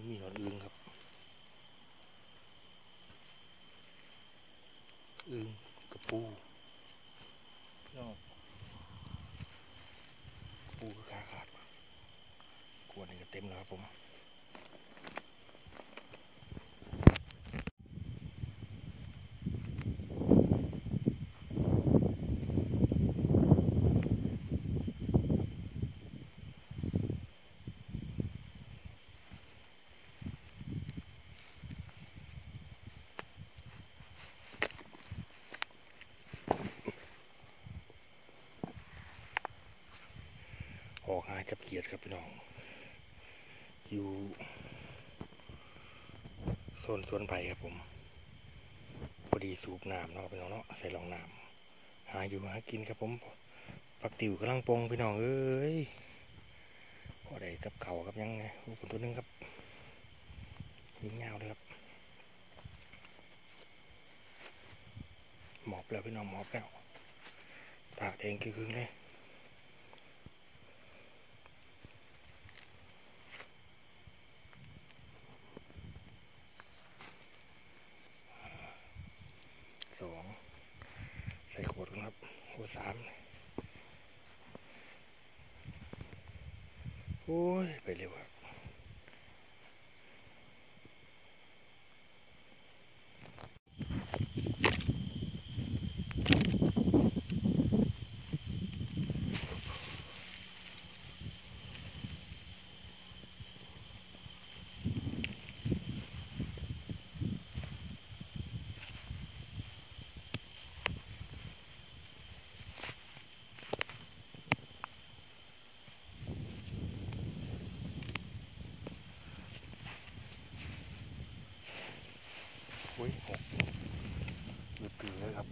ยมีหอนอึงครับ อึงกระปูนอกกระปูก็ขาขาดว่ะกลัวนี่ก็เต็มแล้วครับผม ออ กับเขียดครับพี่น้อง อยู่โซนสวนไผ่ครับผมพอดีสูบน้ำเนาะพี่น้องเนาะใส่รองน้ำหาอยู่หากินครับผมปักติวกำลังปงพี่น้องเอ้ยพอได้กับเขาวกับยังไงโอ้คนตัวนึงครับยิงเงาเลยครับหมอบแล้วพี่น้องหมอบแล้วตากแดงคือครึ่งๆเลย สองใส่ขวดกันครับขวด สามโอ้ย ไปเร็วครับโอ้ยหกหยุดตื่นเลยครับ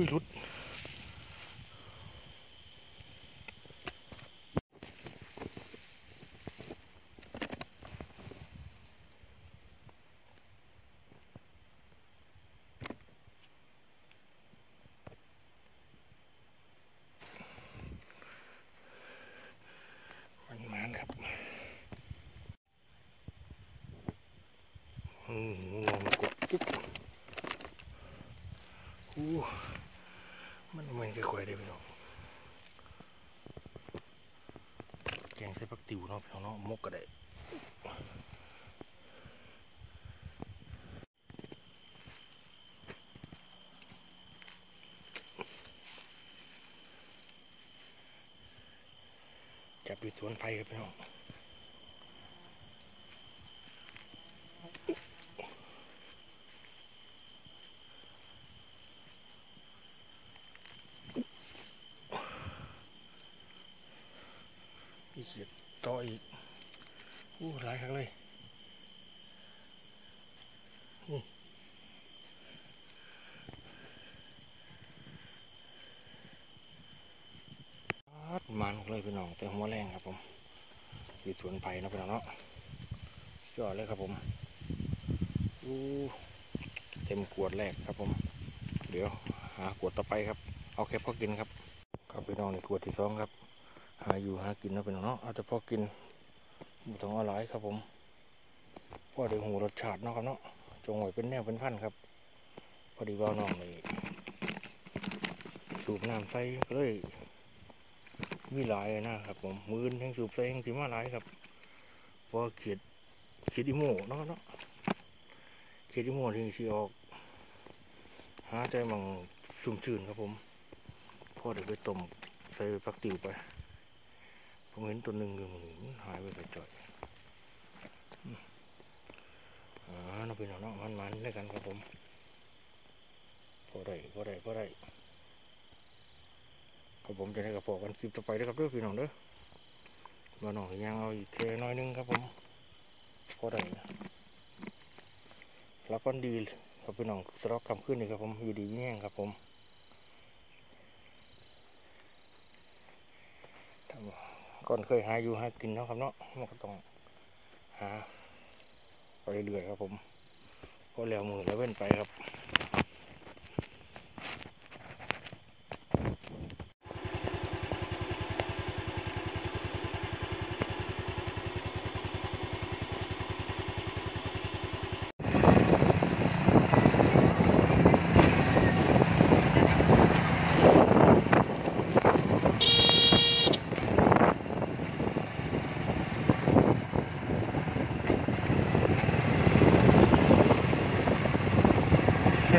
อุ้ยรุดมันมานครับอืมงอมากดปุ๊บอู้ มันมันค่อยได้พี่น้องแกงใส่ผักติ๋วเนาะพี่น้องเนาะมกก็ได้จับอยู่สวนไผ่ครับพี่น้อง พี่เขียด ต่ออีกอู้หลายครั้งเลยนี่มันเลยพี่น้องแต่หัวแรงครับผมอยู่สวนไผ่นะพี่น้องเนาะยอดเลยครับผมอู้เต็มขวดแรกครับผม เดี๋ยวหาขวดต่อไปครับ เอาแค่พอกินครับ ครับพี่น้องในขวดที่สองครับ หาอยู่หากินนะเป็นเนาะอาแต่พอกินไม่ต้องอาหลายครับผมพอด้หูรสชาติเนาะครับเนาะจงไว้เป็นแนวเป็นพันครับ พอดีว่าน้องเลยสูบน้ำใส่เลยมีหลายนะครับผมมือนแห่งสูบใส่แห่งสีมาหลายครับเพราะเขียดเขียดอิโมเนาะเนาะเขียดอิโมที่สีออกหาแต่หมังชุ่มชื่นครับผมพอเดี๋ยวไปต้มใส่ปักติวไป ผมเห็นตัวหนึ่งอยู่มันหายไปกระจ่อยอ่าน้องพี่น้องนาะมันมันๆด้วยกันครับผมพอได้พอได้พอได้ครับผมจะได้กระปอกกันสิบต่อไปเด้ครับเด้อพี่น้องเด้อมาหน่อยยังเอาอีกแค่น้อยหนึงครับผมพอได้รับกันดีครับพี่น้องสำหรับคำขึ้นนี่ครับผมอยู่ดีแย่งครับผมทำ ก่อนเคยหาอยู่หากินเนาะครับเนาะมันก็ต้องหาไปเรื่อยๆครับผมพอก็แล้วมือแล้วเว้นไปครับ